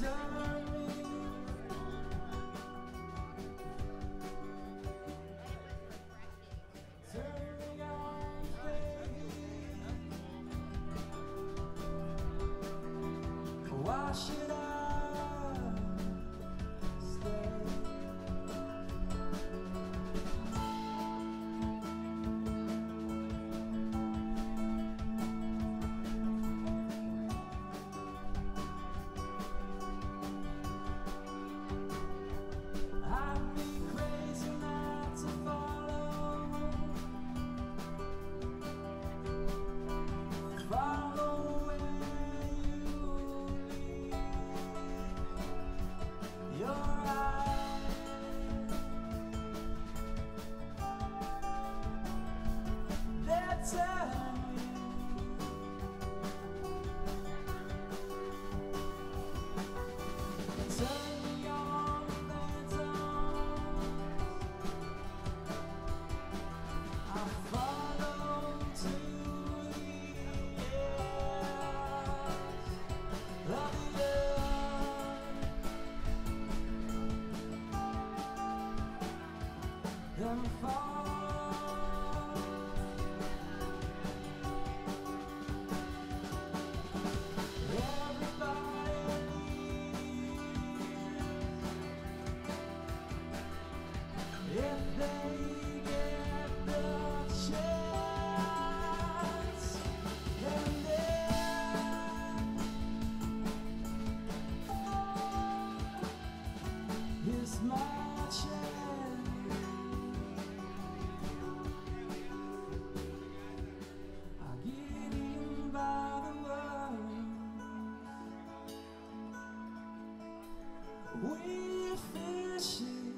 turn and fall. we're fishing.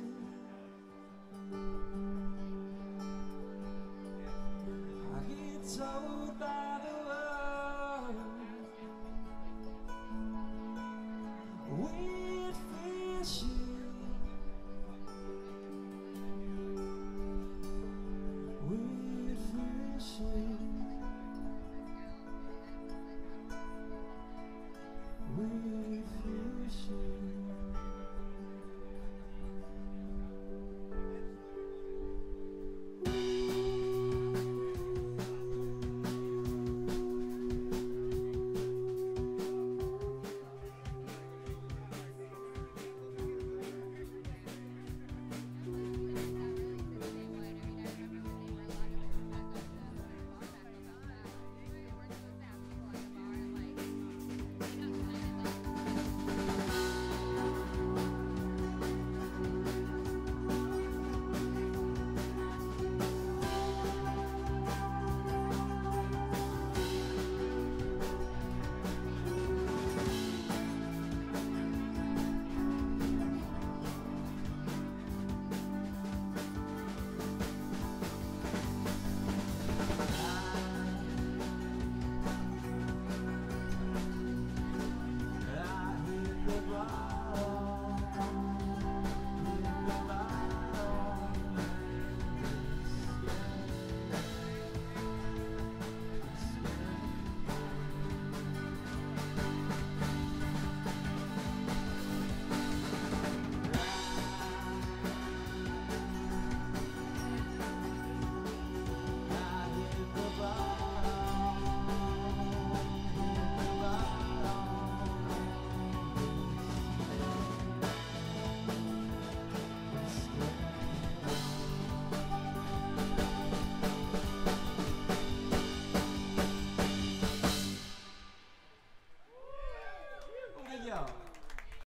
I get told by the